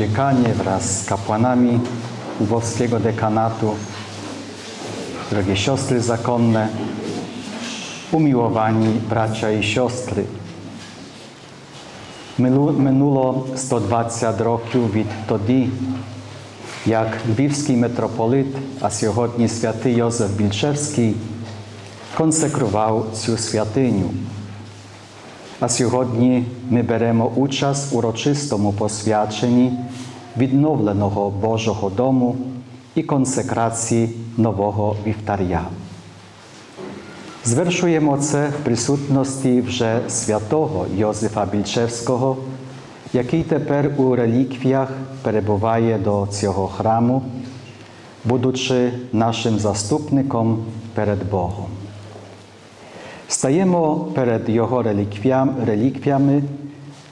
Dziekanie wraz z kapłanami Lwowskiego dekanatu, drogie siostry zakonne, umiłowani bracia i siostry. Минуло минуло 120 років від тоді, як львівський митрополит, а сьогодні святий Йозеф Більшевський, консекрував цю святиню. А сьогодні ми беремо участь у урочистому посвяченні відновленого Божого дому і консекрації нового вівтаря. Звершуємо це в присутності вже святого Йозефа Більчевського, який тепер у реліквіях перебуває до цього храму, будучи нашим заступником перед Богом. Стаємо перед Його реліквіями,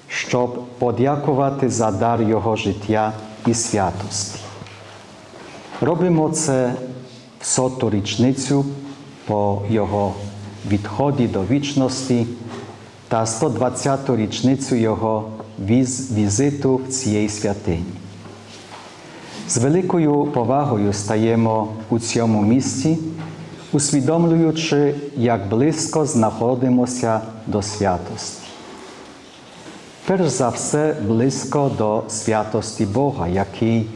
щоб подякувати за дар Його життя і святості. Робимо це в соту річницю по Його відході до вічності та 120-ту річницю Його віз, візиту в цієї святині. З великою повагою стаємо у цьому місці, усвідомлюючи, як близько знаходимося до святості. Перш за все, близько до святості Бога, який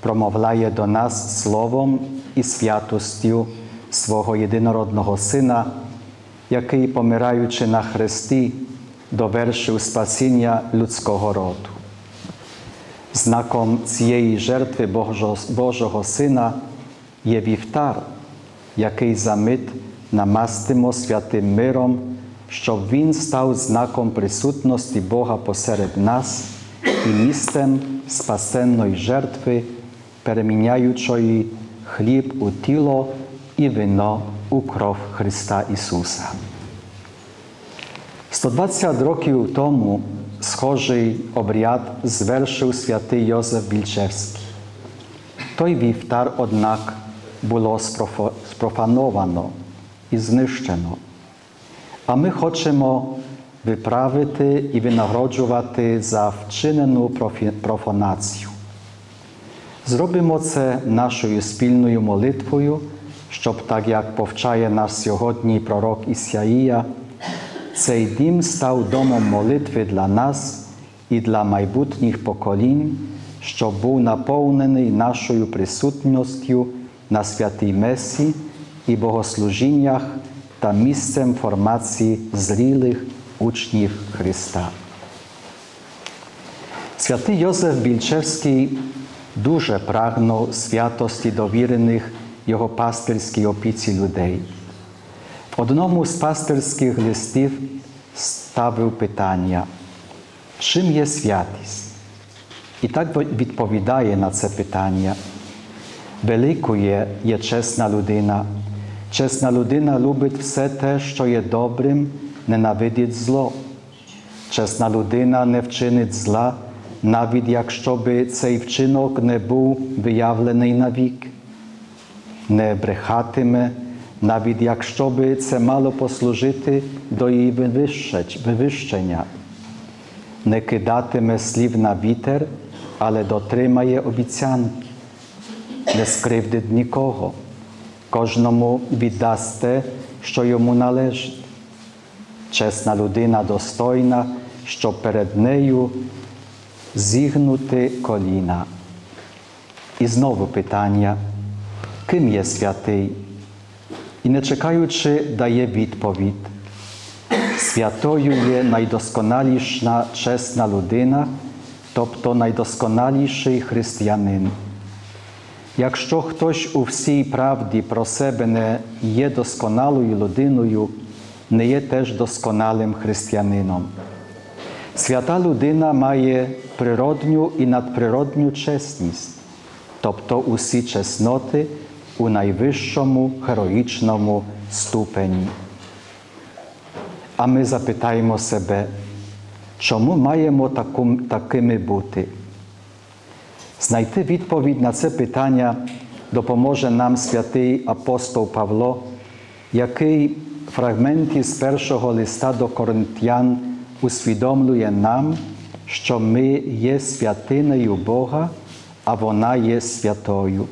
промовляє до нас словом і святостю свого єдинородного Сина, який, помираючи на хресті, довершив спасіння людського роду. Знаком цієї жертви Божого, Сина є вівтар, який за мить намастимо святим миром, щоб він став знаком присутності Бога посеред нас і місцем спасенної жертви, переміняючої хліб у тіло і вино у кров Христа Ісуса. 120 років тому схожий обряд звершив святий Йозеф Більчевський. Той вівтар, однак, було спрофановано і знищено. А ми хочемо виправити і винагороджувати за вчинену профанацію. Зробимо це нашою спільною молитвою, щоб, так як повчає нас сьогодні пророк Ісаїя, цей дім став домом молитви для нас і для майбутніх поколінь, щоб був наповнений нашою присутністю на святій Месі і богослужіннях та місцем формації зрілих учнів Христа. Святий Йозеф Більчевський дуже прагнув святості довірених його пастирській опіці людей. В одному з пастирських листів ставив питання, чим є святість? І так відповідає на це питання. Великою є чесна людина. Чесна людина любить все те, що є добрим, ненавидить зло. Чесна людина не вчинить зла, навіть якщо би цей вчинок не був виявлений навік. Не брехатиме, навіть якщо би це мало послужити до її вивищення. Не кидатиме слів на вітер, але дотримає обіцянки, не скривдить нікого, кожному віддасть те, що йому належить. Чесна людина достойна, щоб перед нею зігнути коліна. І знову питання, ким є святий? І не чекаючи, дає відповідь. Святою є найдосконаліша чесна людина, тобто найдосконаліший християнин. Якщо хтось у всій правді про себе не є досконалою людиною, не є теж досконалим християнином. Свята людина має природню і надприродню чесність, тобто усі чесноти у найвищому героїчному ступені. А ми запитаємо себе, чому маємо таку, такими бути? Знайти відповідь на це питання допоможе нам святий апостол Павло, який в фрагменті з першого листа до коринтян усвідомлює нам, що ми є святинею Бога, а вона є святою.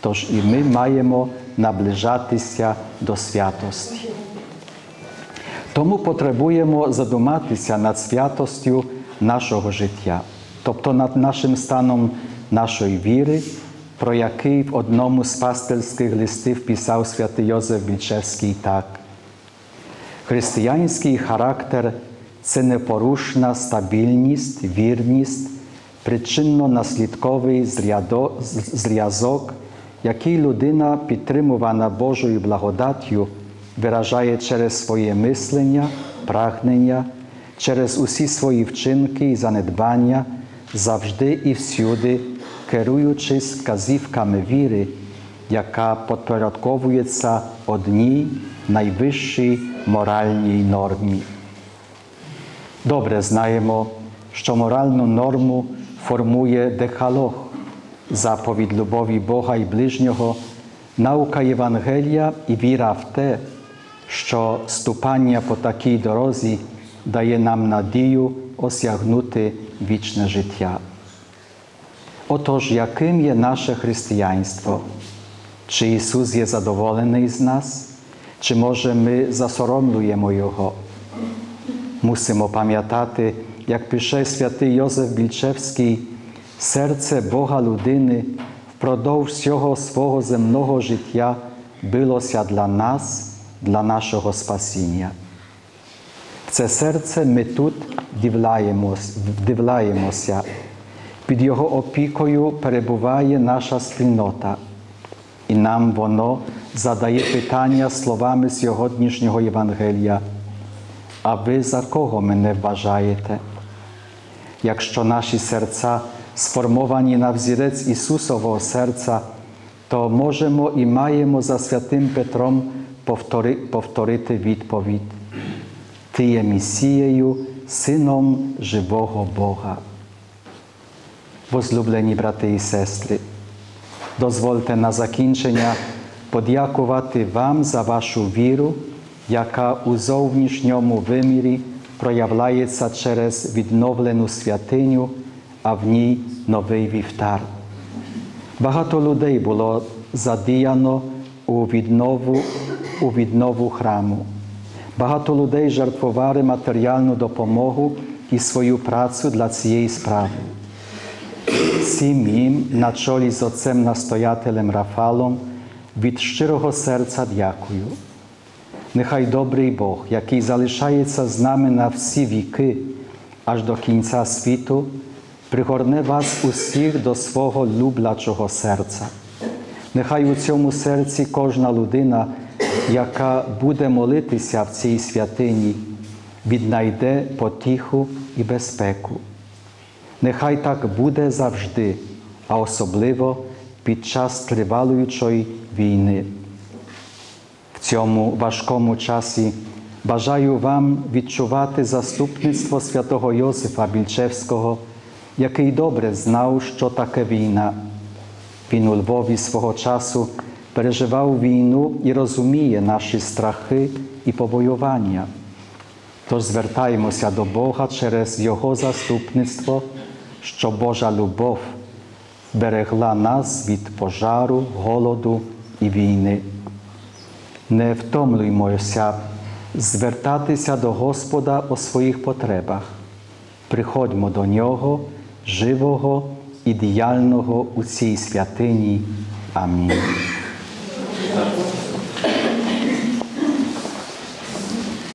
Тож і ми маємо наближатися до святості. Тому потребуємо задуматися над святостю нашого життя, тобто над нашим станом нашої віри, про який в одному з пастирських листів писав святий Йозеф Більчевський так. Християнський характер це непорушна стабільність, вірність, причинно-наслідковий зв'язок, який людина, підтримувана Божою благодаттю, виражає через своє мислення, прагнення, через усі свої вчинки і занедбання, завжди і всюди, керуючись вказівками віри, яка підпорядковується одній найвищій моральній нормі. Добре знаємо, що моральну норму формує декалог, заповідь любові Бога і ближнього, наука Євангелія і віра в те, що ступання по такій дорозі дає нам надію осягнути вічне життя. Отож, яким є наше християнство? Чи Ісус є задоволений з нас, чи може ми засоромлюємо Його? Мусимо пам'ятати, як пише святий Йозеф Більчевський, серце Бога людини впродовж всього свого земного життя билося для нас, для нашого спасіння. Це серце ми тут вдивляємося. Під Його опікою перебуває наша спільнота, і нам воно задає питання словами сьогоднішнього Євангелія. А ви за кого мене вважаєте? Якщо наші серця сформовані на взірець Ісусового серця, то можемо і маємо за святим Петром повторити відповідь. Ти є Месією, Сином живого Бога. Возлюблені брати і сестри, дозвольте на закінчення подякувати вам за вашу віру, яка у зовнішньому вимірі проявляється через відновлену святиню, а в ній новий вівтар. Багато людей було задіяно у віднову, у віднову храму. Багато людей жертвували матеріальну допомогу і свою працю для цієї справи. Всім їм на чолі з отцем настоятелем Рафалом від щирого серця дякую. Нехай добрий Бог, який залишається з нами на всі віки, аж до кінця світу, пригорне вас усіх до свого люблячого серця. Нехай у цьому серці кожна людина, яка буде молитися в цій святині, віднайде потіху і безпеку. Нехай так буде завжди, а особливо під час тривалої війни. В цьому важкому часі бажаю вам відчувати заступництво святого Йосифа Більчевського, який добре знав, що таке війна. Він у Львові свого часу переживав війну і розуміє наші страхи і побоювання. Тож звертаємося до Бога через Його заступництво, що Божа любов берегла нас від пожару, голоду і війни. Не втомлюймося звертатися до Господа у своїх потребах. Приходьмо до Нього, живого і діяльного у цій святині. Амінь.